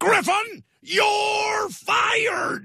Griffin, you're fired!